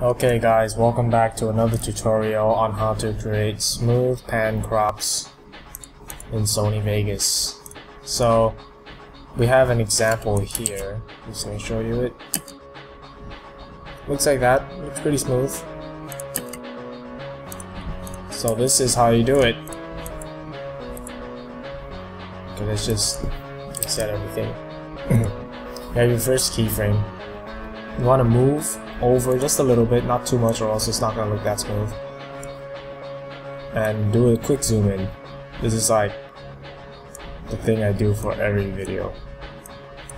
Okay guys, welcome back to another tutorial on how to create smooth pan crops in Sony Vegas. So, we have an example here. Just gonna show you it. Looks like that. Looks pretty smooth. So this is how you do it. Okay, let's just set everything. you have your first keyframe. You want to move over just a little bit, not too much or else it's not going to look that smooth. And do a quick zoom in. This is like the thing I do for every video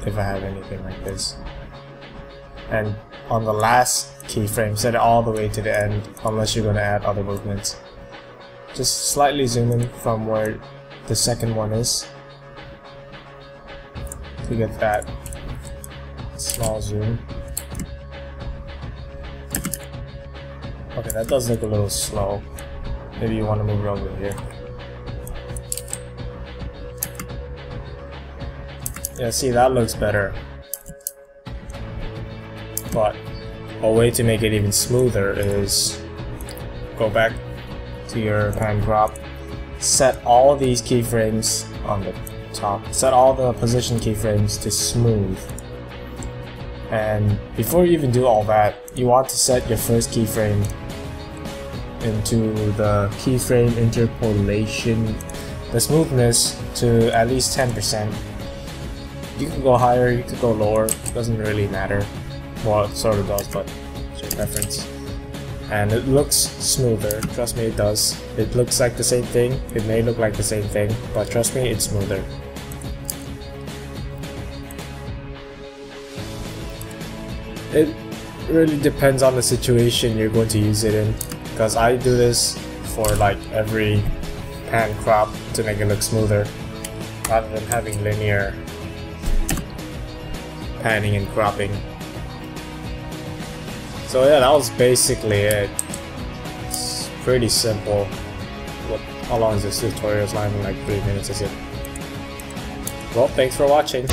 if I have anything like this. And on the last keyframe, set it all the way to the end unless you're going to add other movements. Just slightly zoom in from where the second one is to get that small zoom. Okay, that does look a little slow. Maybe you want to move it over here. Yeah, see, that looks better. But a way to make it even smoother is go back to your pan crop, set all these keyframes on the top, set all the position keyframes to smooth. And before you even do all that, you want to set your first keyframe into the keyframe interpolation, the smoothness to at least 10%. You can go higher, you could go lower, doesn't really matter. Well, it sort of does, but it's your preference. And it looks smoother, trust me it does. It looks like the same thing, it may look like the same thing, but trust me, it's smoother. It really depends on the situation you're going to use it in because I do this for like every pan crop to make it look smoother rather than having linear panning and cropping. So yeah, that was basically it. It's pretty simple. What, how long is this tutorial? It's not even like 3 minutes, is it? Well, thanks for watching.